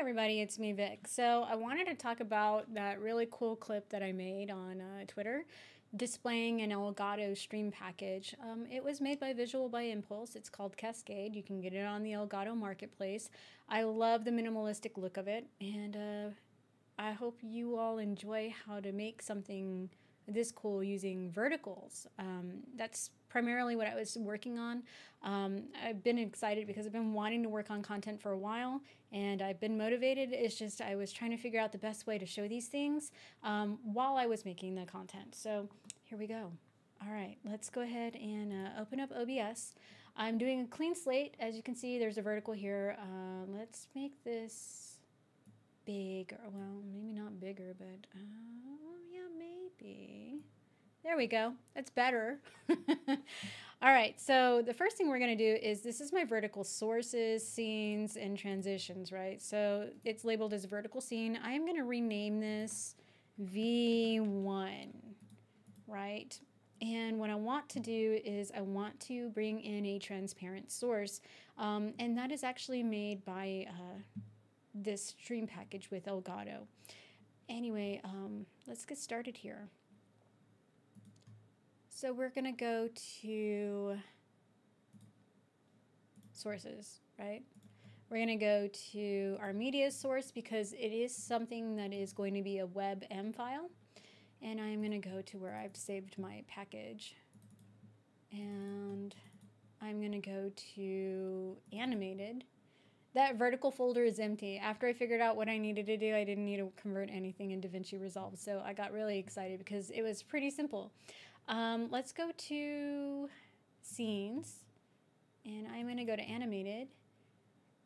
everybody, it's me, Vic. So I wanted to talk about that really cool clip that I made on uh, Twitter displaying an Elgato stream package. Um, it was made by Visual by Impulse. It's called Cascade. You can get it on the Elgato Marketplace. I love the minimalistic look of it, and uh, I hope you all enjoy how to make something this cool using verticals. Um, that's primarily what I was working on. Um, I've been excited because I've been wanting to work on content for a while and I've been motivated. It's just I was trying to figure out the best way to show these things um, while I was making the content. So here we go. All right, let's go ahead and uh, open up OBS. I'm doing a clean slate. As you can see, there's a vertical here. Uh, let's make this bigger. well, maybe not bigger, but uh, yeah, There we go. That's better. All right, so the first thing we're going to do is this is my vertical sources, scenes, and transitions, right? So it's labeled as vertical scene. I am going to rename this V1, right? And what I want to do is I want to bring in a transparent source, um, and that is actually made by uh, this stream package with Elgato. Anyway, um, let's get started here. So we're going to go to sources, right? We're going to go to our media source because it is something that is going to be a WebM file. And I'm going to go to where I've saved my package. And I'm going to go to animated. That vertical folder is empty. After I figured out what I needed to do, I didn't need to convert anything in DaVinci Resolve. So I got really excited because it was pretty simple. Um, let's go to scenes and I'm going to go to animated.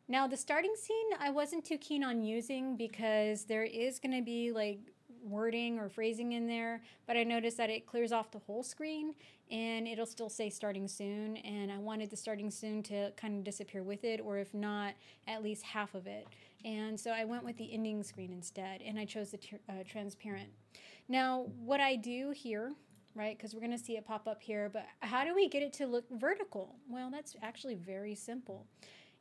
Now the starting scene I wasn't too keen on using because there is going to be like wording or phrasing in there, but I noticed that it clears off the whole screen and it'll still say starting soon. And I wanted the starting soon to kind of disappear with it, or if not, at least half of it. And so I went with the ending screen instead, and I chose the uh, transparent. Now, what I do here right? Because we're going to see it pop up here. But how do we get it to look vertical? Well, that's actually very simple.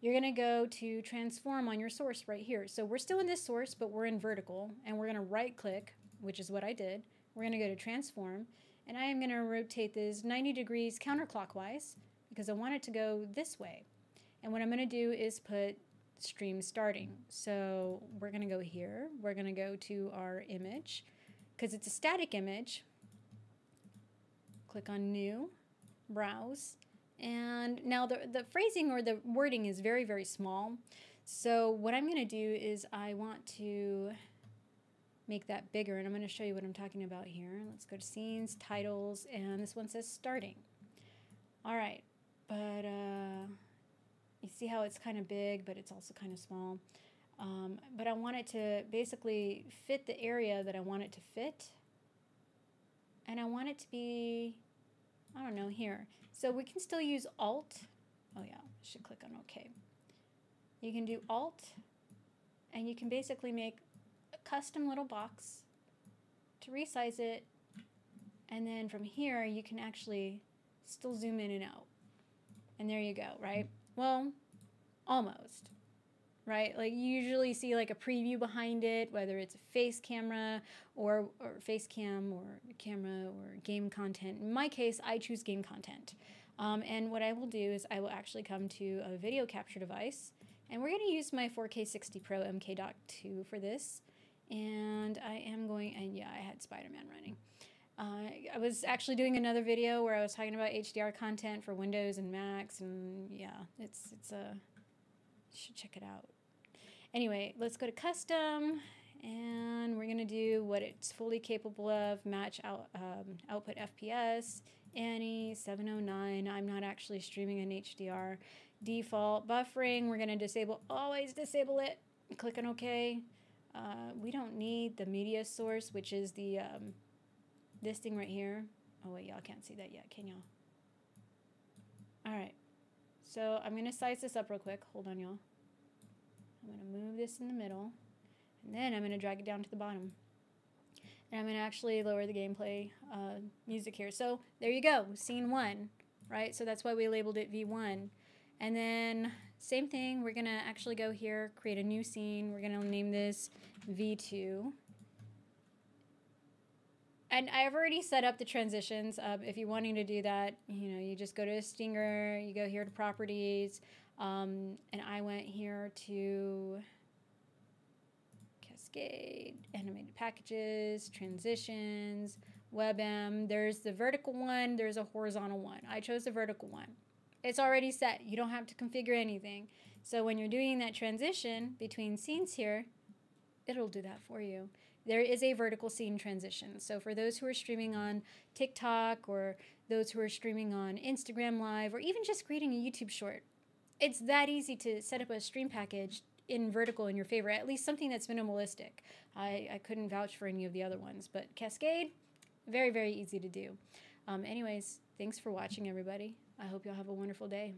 You're going to go to transform on your source right here. So we're still in this source, but we're in vertical. And we're going to right click, which is what I did. We're going to go to transform. And I am going to rotate this 90 degrees counterclockwise because I want it to go this way. And what I'm going to do is put stream starting. So we're going to go here. We're going to go to our image because it's a static image click on New, Browse, and now the, the phrasing or the wording is very, very small. So what I'm going to do is I want to make that bigger, and I'm going to show you what I'm talking about here. Let's go to Scenes, Titles, and this one says Starting. All right, but uh, you see how it's kind of big, but it's also kind of small. Um, but I want it to basically fit the area that I want it to fit. And I want it to be I don't know, here. So we can still use Alt. Oh yeah, I should click on OK. You can do Alt, and you can basically make a custom little box to resize it. And then from here, you can actually still zoom in and out. And there you go, right? Well, almost right? Like you usually see like a preview behind it, whether it's a face camera or, or face cam or camera or game content. In my case, I choose game content. Um, and what I will do is I will actually come to a video capture device and we're going to use my 4K 60 Pro MK.2 for this. And I am going, and yeah, I had Spider-Man running. Uh, I was actually doing another video where I was talking about HDR content for Windows and Macs, and yeah, it's it's a you should check it out. Anyway, let's go to custom and we're gonna do what it's fully capable of, match out, um, output FPS, ANI 709. I'm not actually streaming in HDR. Default buffering, we're gonna disable, always disable it. Click on OK. Uh, we don't need the media source, which is the um, this thing right here. Oh wait, y'all can't see that yet, can y'all? All right. So I'm gonna size this up real quick. Hold on, y'all. I'm going to move this in the middle, and then I'm going to drag it down to the bottom. And I'm going to actually lower the gameplay uh, music here. So there you go, scene one, right? So that's why we labeled it V1. And then same thing. We're going to actually go here, create a new scene. We're going to name this V2. And I've already set up the transitions. Um, if you're wanting to do that, you know, you just go to Stinger, you go here to properties, um, and I went here to Cascade, animated packages, transitions, WebM. There's the vertical one, there's a horizontal one. I chose the vertical one. It's already set. You don't have to configure anything. So when you're doing that transition between scenes here, it'll do that for you. There is a vertical scene transition. So for those who are streaming on TikTok or those who are streaming on Instagram Live or even just creating a YouTube short, it's that easy to set up a stream package in vertical in your favor, at least something that's minimalistic. I, I couldn't vouch for any of the other ones, but Cascade, very, very easy to do. Um, anyways, thanks for watching, everybody. I hope y'all have a wonderful day.